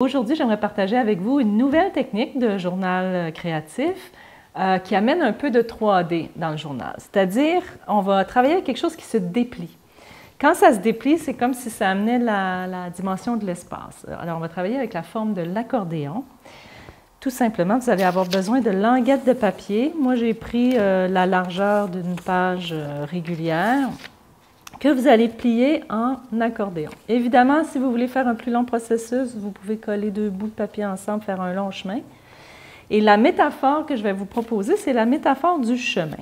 Aujourd'hui, j'aimerais partager avec vous une nouvelle technique de journal créatif euh, qui amène un peu de 3D dans le journal. C'est-à-dire, on va travailler avec quelque chose qui se déplie. Quand ça se déplie, c'est comme si ça amenait la, dimension de l'espace. Alors, on va travailler avec la forme de l'accordéon. Tout simplement, vous allez avoir besoin de languettes de papier. Moi, j'ai pris euh, la largeur d'une page euh, régulière que vous allez plier en accordéon. Évidemment, si vous voulez faire un plus long processus, vous pouvez coller deux bouts de papier ensemble, faire un long chemin. Et la métaphore que je vais vous proposer, c'est la métaphore du chemin.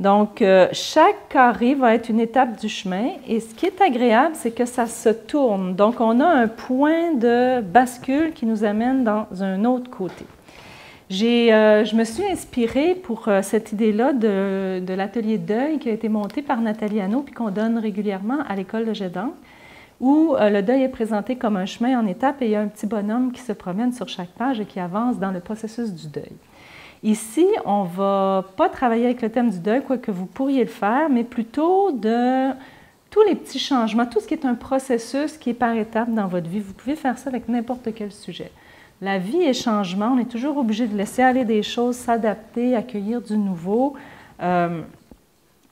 Donc, euh, chaque carré va être une étape du chemin et ce qui est agréable, c'est que ça se tourne. Donc, on a un point de bascule qui nous amène dans un autre côté. Euh, je me suis inspirée pour euh, cette idée-là de, de l'atelier deuil qui a été monté par Nathalie Hanot puis qu'on donne régulièrement à l'école de Gédan, où euh, le deuil est présenté comme un chemin en étapes et il y a un petit bonhomme qui se promène sur chaque page et qui avance dans le processus du deuil. Ici, on ne va pas travailler avec le thème du deuil, quoique vous pourriez le faire, mais plutôt de tous les petits changements, tout ce qui est un processus qui est par étapes dans votre vie. Vous pouvez faire ça avec n'importe quel sujet. La vie est changement. On est toujours obligé de laisser aller des choses, s'adapter, accueillir du nouveau. Euh,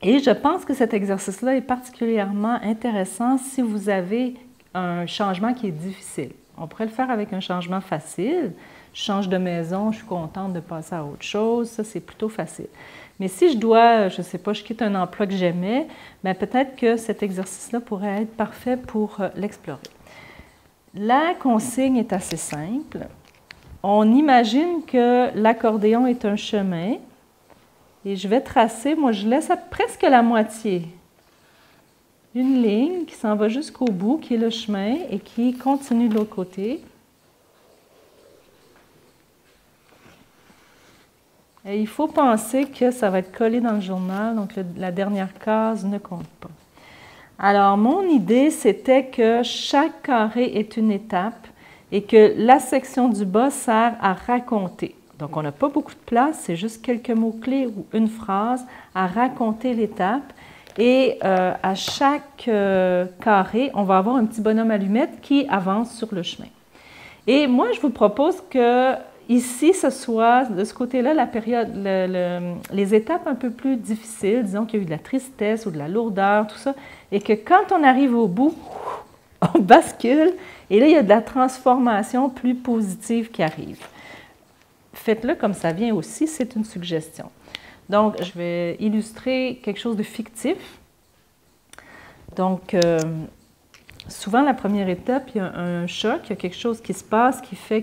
et je pense que cet exercice-là est particulièrement intéressant si vous avez un changement qui est difficile. On pourrait le faire avec un changement facile. Je change de maison, je suis contente de passer à autre chose. Ça, c'est plutôt facile. Mais si je dois, je ne sais pas, je quitte un emploi que j'aimais, bien peut-être que cet exercice-là pourrait être parfait pour euh, l'explorer. La consigne est assez simple on imagine que l'accordéon est un chemin et je vais tracer, moi je laisse à presque la moitié une ligne qui s'en va jusqu'au bout, qui est le chemin et qui continue de l'autre côté. Et il faut penser que ça va être collé dans le journal, donc la dernière case ne compte pas. Alors, mon idée, c'était que chaque carré est une étape et que la section du bas sert à raconter. Donc, on n'a pas beaucoup de place, c'est juste quelques mots-clés ou une phrase à raconter l'étape. Et euh, à chaque euh, carré, on va avoir un petit bonhomme allumette qui avance sur le chemin. Et moi, je vous propose que ici, ce soit de ce côté-là la période, les étapes un peu plus difficiles, disons qu'il y a eu de la tristesse ou de la lourdeur, tout ça, et que quand on arrive au bout, on bascule et là, il y a de la transformation plus positive qui arrive. Faites-le comme ça vient aussi, c'est une suggestion. Donc, je vais illustrer quelque chose de fictif. Donc, euh, souvent, la première étape, il y a un choc, il y a quelque chose qui se passe qui fait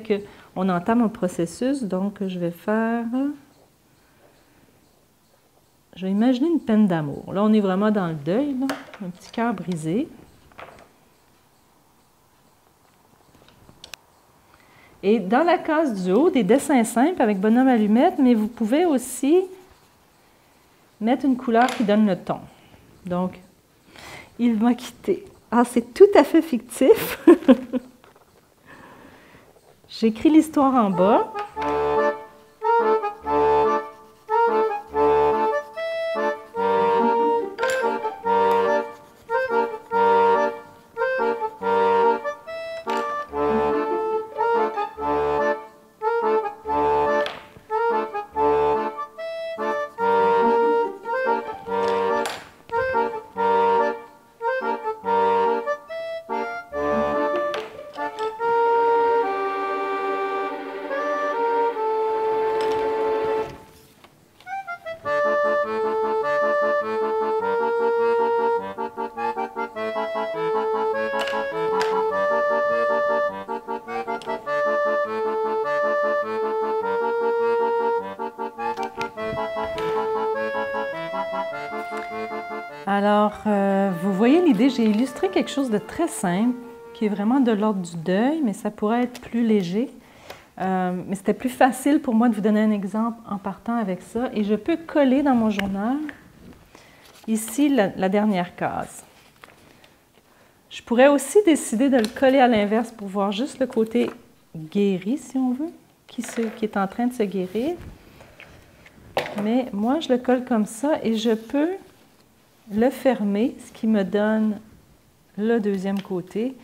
qu'on entame un processus. Donc, je vais faire... Je vais imaginer une peine d'amour. Là, on est vraiment dans le deuil, un petit cœur brisé. Et dans la case du haut, des dessins simples avec bonhomme allumette, mais vous pouvez aussi mettre une couleur qui donne le ton. Donc, il m'a quitté. Ah, c'est tout à fait fictif. J'écris l'histoire en bas. Alors, euh, vous voyez l'idée, j'ai illustré quelque chose de très simple, qui est vraiment de l'ordre du deuil, mais ça pourrait être plus léger. Euh, mais c'était plus facile pour moi de vous donner un exemple en partant avec ça. Et je peux coller dans mon journal, ici, la, dernière case. Je pourrais aussi décider de le coller à l'inverse pour voir juste le côté guéri, si on veut, qui, qui est en train de se guérir. Mais moi, je le colle comme ça et je peux le fermer, ce qui me donne le deuxième côté.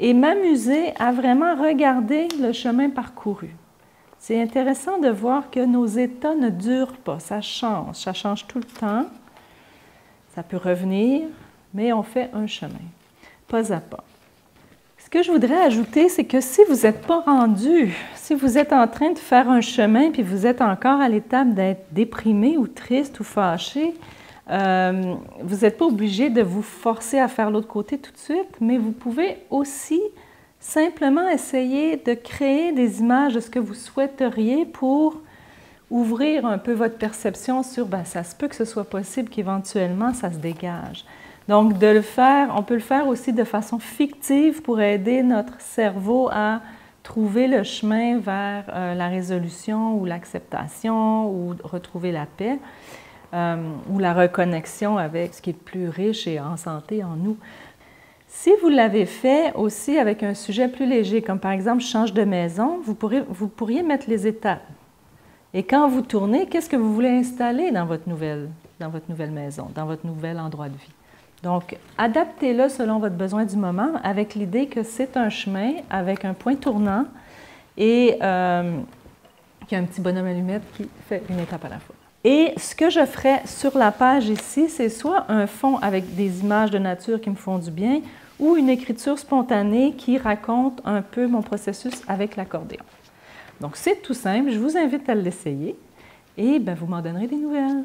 et m'amuser à vraiment regarder le chemin parcouru. C'est intéressant de voir que nos états ne durent pas, ça change, ça change tout le temps. Ça peut revenir, mais on fait un chemin, pas à pas. Ce que je voudrais ajouter, c'est que si vous n'êtes pas rendu, si vous êtes en train de faire un chemin, puis vous êtes encore à l'étape d'être déprimé ou triste ou fâché, euh, vous n'êtes pas obligé de vous forcer à faire l'autre côté tout de suite, mais vous pouvez aussi simplement essayer de créer des images de ce que vous souhaiteriez pour ouvrir un peu votre perception sur, ben, ça se peut que ce soit possible qu'éventuellement ça se dégage. Donc, de le faire, on peut le faire aussi de façon fictive pour aider notre cerveau à trouver le chemin vers euh, la résolution ou l'acceptation ou retrouver la paix euh, ou la reconnexion avec ce qui est plus riche et en santé en nous. Si vous l'avez fait aussi avec un sujet plus léger, comme par exemple change de maison, vous, pourriez, mettre les étapes. Et quand vous tournez, qu'est-ce que vous voulez installer dans votre nouvelle, dans votre nouvelle maison, dans votre nouvel endroit de vie? Donc, adaptez-le selon votre besoin du moment avec l'idée que c'est un chemin avec un point tournant et euh, qu'il y a un petit bonhomme allumette qui fait une étape à la fois. Et ce que je ferai sur la page ici, c'est soit un fond avec des images de nature qui me font du bien ou une écriture spontanée qui raconte un peu mon processus avec l'accordéon. Donc c'est tout simple, je vous invite à l'essayer et ben, vous m'en donnerez des nouvelles.